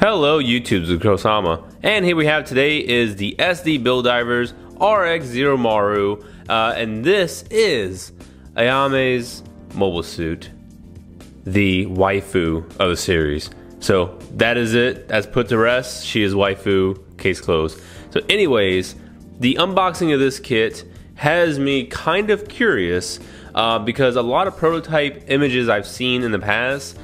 Hello YouTube, KrowSama. And here we have today is the SD Build Divers RX Zeromaru. Uh, and this is Ayame's mobile suit, the waifu of the series. So that is it. That's put to rest. She is waifu, case closed. So anyways, the unboxing of this kit has me kind of curious uh, because a lot of prototype images I've seen in the past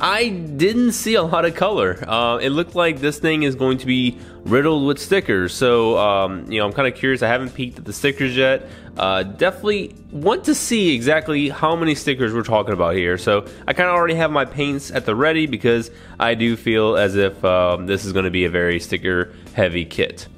I didn't see a lot of color. Uh, it looked like this thing is going to be riddled with stickers. So, um, you know, I'm kind of curious. I haven't peeked at the stickers yet. Uh, definitely want to see exactly how many stickers we're talking about here. So, I kind of already have my paints at the ready because I do feel as if um, this is going to be a very sticker heavy kit.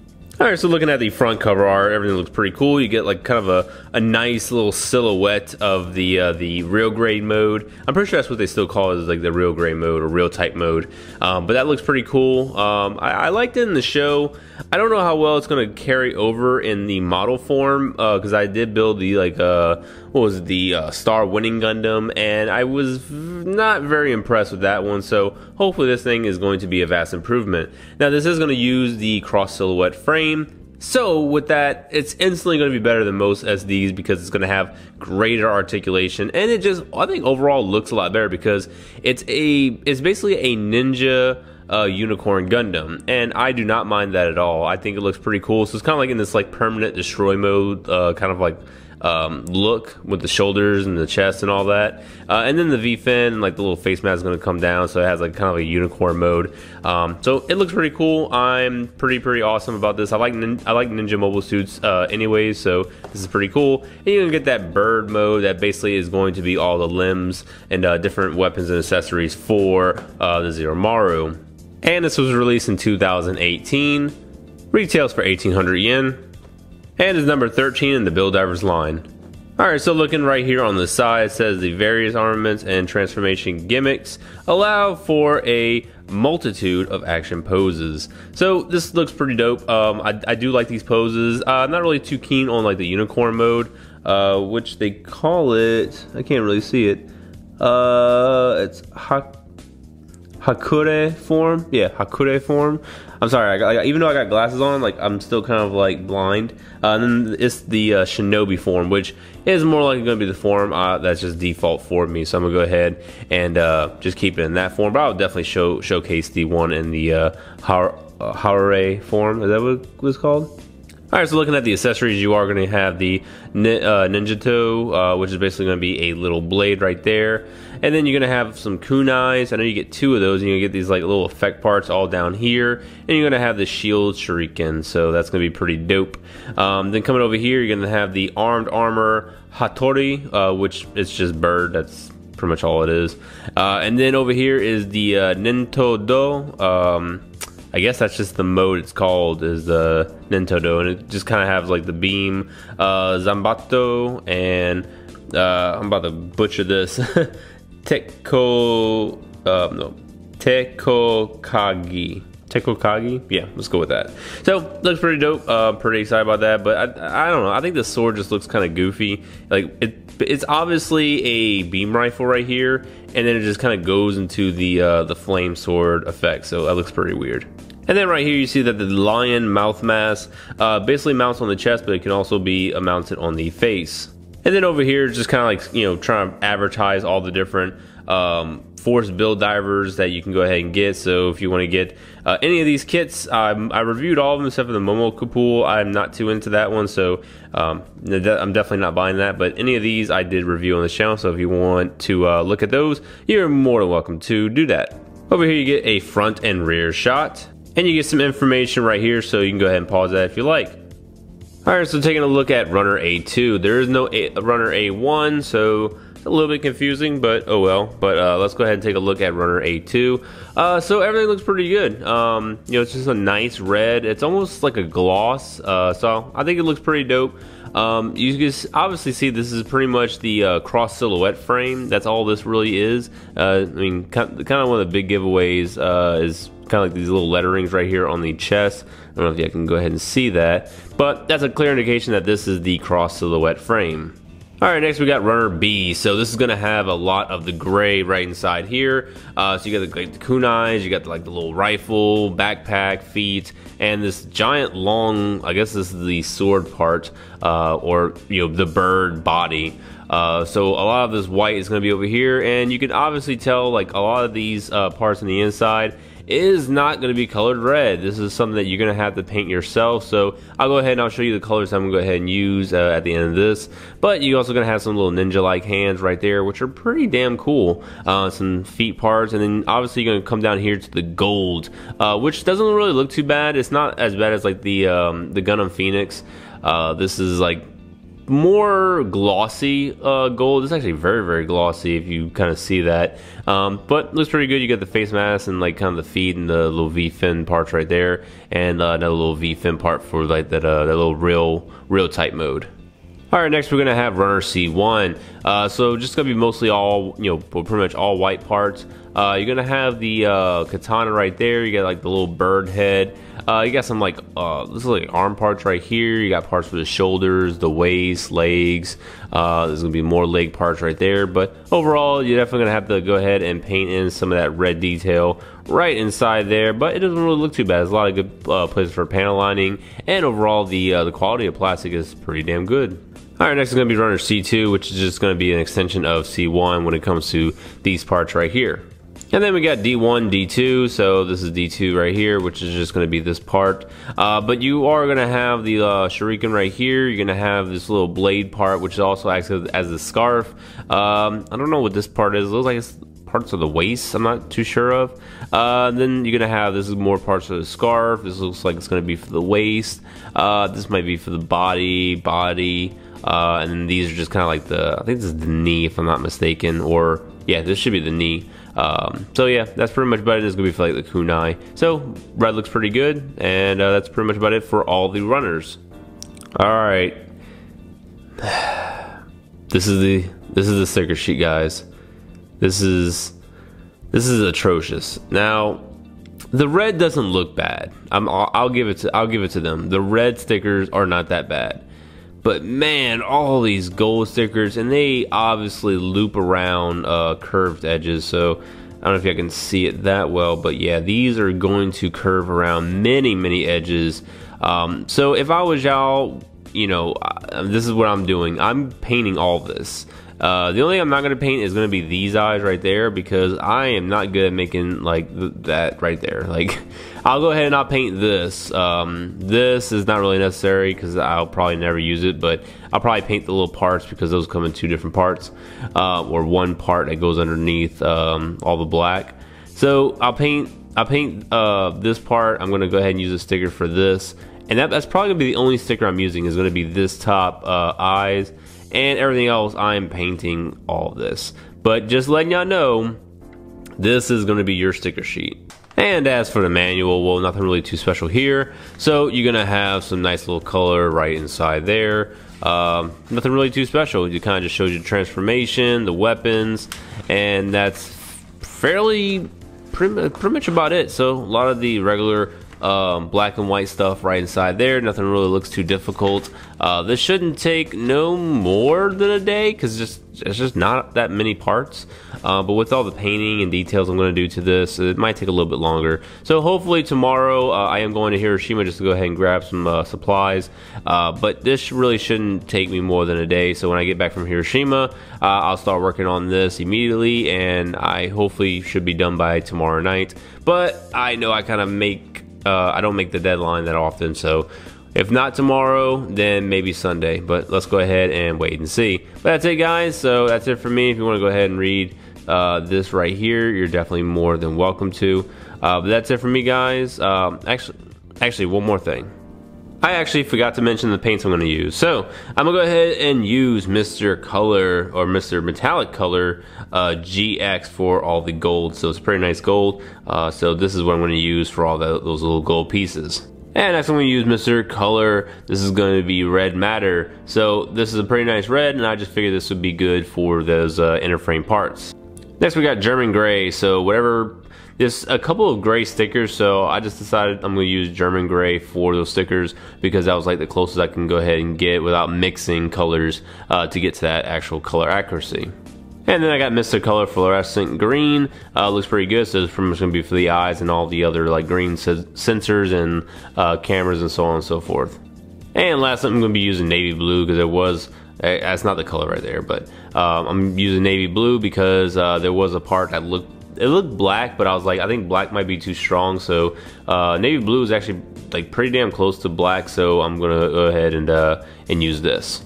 Alright, so looking at the front cover art, everything looks pretty cool. You get like kind of a, a nice little silhouette of the uh, the real grade mode. I'm pretty sure that's what they still call it, is like the real grade mode or real type mode. Um, but that looks pretty cool. Um, I, I, liked it in the show. I don't know how well it's going to carry over in the model form because uh, I did build the like uh, what was it, the uh, Star Winning Gundam, and I was not very impressed with that one. So hopefully this thing is going to be a vast improvement. Now this is going to use the cross silhouette frame. So with that, it's instantly going to be better than most SDs because it's going to have greater articulation, and it just I think overall looks a lot better because it's a it's basically a ninja. Uh, unicorn Gundam, and I do not mind that at all. I think it looks pretty cool. So it's kind of like in this like permanent destroy mode, uh, kind of like um, look with the shoulders and the chest and all that. Uh, and then the V fin, like the little face mask is going to come down, so it has like kind of a unicorn mode. Um, so it looks pretty cool. I'm pretty pretty awesome about this. I like nin- I like Ninja mobile suits uh, anyways, so this is pretty cool. And you can get that bird mode that basically is going to be all the limbs and uh, different weapons and accessories for uh, the Zeromaru. And this was released in 2018. Retails for 1800 yen and is number 13 in the Build Divers line. Alright, so looking right here on the side, it says the various armaments and transformation gimmicks allow for a multitude of action poses. So this looks pretty dope. Um, I, I, do like these poses. Uh, I'm not really too keen on like the unicorn mode, uh, which they call it. I can't really see it. Uh, it's ha Hakure form. Yeah, Hakure form. I'm sorry. I even though I got glasses on, like I'm still kind of like blind. Uh, and then it's the uh, Shinobi form, which is more likely going to be the form uh, that's just default for me. So I'm gonna go ahead and uh, just keep it in that form. But I'll definitely show showcase the one in the uh, Har- uh, form. Is that what it was called? All right, so looking at the accessories, you are going to have the uh, Ninjato, uh, which is basically going to be a little blade right there. And then you're going to have some kunais. I know you get two of those, and you get these like little effect parts all down here. And you're going to have the shield shuriken, so that's going to be pretty dope. Um, then coming over here, you're going to have the armed armor Hattori, uh, which is just bird. That's pretty much all it is. Uh, and then over here is the uh, Nintodo. Um, I guess that's just the mode it's called is the Nintodo, and it just kind of has like the beam, uh, Zanbato, and uh, I'm about to butcher this, Teko, uh, no, Tekokagi. Tekokagi? Yeah, let's go with that. So, looks pretty dope. Uh, pretty excited about that, but I, I don't know. I think the sword just looks kind of goofy. Like, it, it's obviously a beam rifle right here, and then it just kind of goes into the uh, the flame sword effect. So that looks pretty weird. And then right here you see that the lion mouth mask uh, basically mounts on the chest, but it can also be mounted on the face. And then over here, just kind of like, you know, trying to advertise all the different um, force build divers that you can go ahead and get. So if you want to get uh, any of these kits, um, I reviewed all of them except for the Momo Pool. I'm not too into that one, so um, I'm definitely not buying that. But any of these I did review on the channel, so if you want to uh, look at those, you're more than welcome to do that. Over here you get a front and rear shot, and you get some information right here, so you can go ahead and pause that if you like. Alright, so taking a look at runner A2, there is no a runner A1, so a little bit confusing, but oh well. But uh, let's go ahead and take a look at runner A2. Uh, so everything looks pretty good. Um, you know, it's just a nice red. It's almost like a gloss. Uh, so I think it looks pretty dope. Um, you can obviously see this is pretty much the uh, cross silhouette frame. That's all this really is. Uh, I mean, kind of one of the big giveaways uh, is kind of like these little letterings right here on the chest. I don't know if you can go ahead and see that, but that's a clear indication that this is the cross silhouette frame. All right, next we got runner B. So this is gonna have a lot of the gray right inside here. Uh, so you got the, like, the kunais, you got the, like the little rifle, backpack, feet, and this giant long. I guess this is the sword part, uh, or you know the bird body. Uh, so a lot of this white is going to be over here, and you can obviously tell like a lot of these uh, parts on the inside is not going to be colored red. This is something that you're going to have to paint yourself. So I'll go ahead and I'll show you the colors I'm going to go ahead and use uh, at the end of this. But you're also going to have some little ninja-like hands right there, which are pretty damn cool. Uh, some feet parts, and then obviously you're going to come down here to the gold, uh, which doesn't really look too bad. It's not as bad as like the um, the Gundam Phoenix. Uh, this is like more glossy uh, gold. It's actually very, very glossy if you kind of see that. Um, but looks pretty good. You got the face mask and like kind of the feet and the little V fin parts right there, and uh, another little V fin part for like that uh, that little real real tight mode. All right, next we're gonna have runner C1. Uh, so just gonna be mostly all, you know, pretty much all white parts. Uh, you're gonna have the uh, katana right there. You got like the little bird head. Uh, you got some like uh, this is like arm parts right here. You got parts for the shoulders, the waist, legs. Uh, there's gonna be more leg parts right there. But overall, you're definitely gonna have to go ahead and paint in some of that red detail right inside there. But it doesn't really look too bad. There's a lot of good places for panel lining, and overall, the the quality of plastic is pretty damn good. All right, next is going to be runner C2, which is just going to be an extension of C1 when it comes to these parts right here. And then we got D1, D2, so this is D2 right here, which is just going to be this part. Uh, but you are going to have the uh, shuriken right here. You're going to have this little blade part, which also acts as, a scarf. Um, I don't know what this part is. It looks like it's parts of the waist. I'm not too sure of. Uh, then you're gonna have this is more parts of the scarf. This looks like it's gonna be for the waist. Uh, this might be for the body, body. Uh, and these are just kind of like the, I think this is the knee if I'm not mistaken, or yeah, this should be the knee. Um, so yeah, that's pretty much about it. It's gonna be for like the kunai. So red looks pretty good, and uh, that's pretty much about it for all the runners. All right, this is the this is the sticker sheet, guys. This is this is atrocious. Now, the red doesn't look bad. I'm, I'll, I'll give it to I'll give it to them. The red stickers are not that bad. But man, all these gold stickers, and they obviously loop around uh, curved edges. So I don't know if you can see it that well, but yeah, these are going to curve around many, many edges. Um, so if I was y'all, you know, this is what I'm doing. I'm painting all this. Uh, the only thing I'm not going to paint is going to be these eyes right there because I am not good at making like th that right there. Like, I'll go ahead and I'll paint this. Um, this is not really necessary because I'll probably never use it, but I'll probably paint the little parts because those come in two different parts uh, or one part that goes underneath um, all the black. So I'll paint I'll paint uh, this part. I'm going to go ahead and use a sticker for this. And that, that's probably going to be the only sticker I'm using is going to be this top uh, eyes and everything else I'm painting all this. But just letting y'all know, this is going to be your sticker sheet. And as for the manual, well, nothing really too special here. So you're going to have some nice little color right inside there. Um, nothing really too special. It kind of just shows you the transformation, the weapons, and that's fairly pretty, pretty much about it. So a lot of the regular um, black and white stuff right inside there. Nothing really looks too difficult. Uh, this shouldn't take no more than a day because just it's just not that many parts. Uh, but with all the painting and details I'm going to do to this, it might take a little bit longer. So hopefully tomorrow uh, I am going to Hiroshima just to go ahead and grab some uh, supplies. Uh, but this really shouldn't take me more than a day. So when I get back from Hiroshima, uh, I'll start working on this immediately, and I hopefully should be done by tomorrow night. But I know I kind of make uh, I don't make the deadline that often, so if not tomorrow, then maybe Sunday. But let's go ahead and wait and see. But that's it, guys. So that's it for me. If you want to go ahead and read uh, this right here, you're definitely more than welcome to. Uh, but that's it for me, guys. Um, actually, actually, one more thing. I actually forgot to mention the paints I'm going to use. So I'm going to go ahead and use Mr. Color or Mr. Metallic Color uh, GX for all the gold. So it's pretty nice gold. Uh, so this is what I'm going to use for all the, those little gold pieces. And next I'm going to use Mr. Color. This is going to be Red Matter. So this is a pretty nice red and I just figured this would be good for those uh, inner frame parts. Next we got German Gray. So whatever, there's a couple of gray stickers. So I just decided I'm to use German Gray for those stickers because that was like the closest I can go ahead and get without mixing colors uh, to get to that actual color accuracy. And then I got Mr. Color Fluorescent Green. Uh, looks pretty good. So it's pretty much going to be for the eyes and all the other like green sensors and uh, cameras and so on and so forth. And last, I'm going to be using Navy Blue because it was that's not the color right there, but um, I'm using navy blue because uh, there was a part that looked it looked black, but I was like, I think black might be too strong. So uh, navy blue is actually like pretty damn close to black. So I'm gonna go ahead and uh, and use this.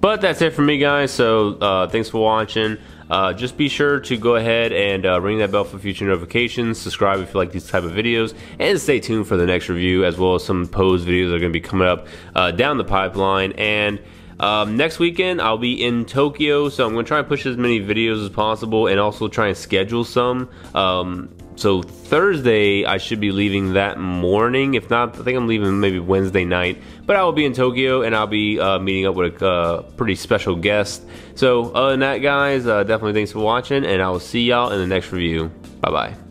But that's it for me, guys. So uh, thanks for watching. Uh, just be sure to go ahead and uh, ring that bell for future notifications. Subscribe if you like these type of videos, and stay tuned for the next review as well as some pose videos that are going to be coming up uh, down the pipeline. And um, next weekend I'll be in Tokyo, so I'm going to try and push as many videos as possible, and also try and schedule some. Um, so Thursday, I should be leaving that morning. If not, I think I'm leaving maybe Wednesday night. But I will be in Tokyo, and I'll be uh, meeting up with a uh, pretty special guest. So other than that, guys, uh, definitely thanks for watching, and I will see y'all in the next review. Bye-bye.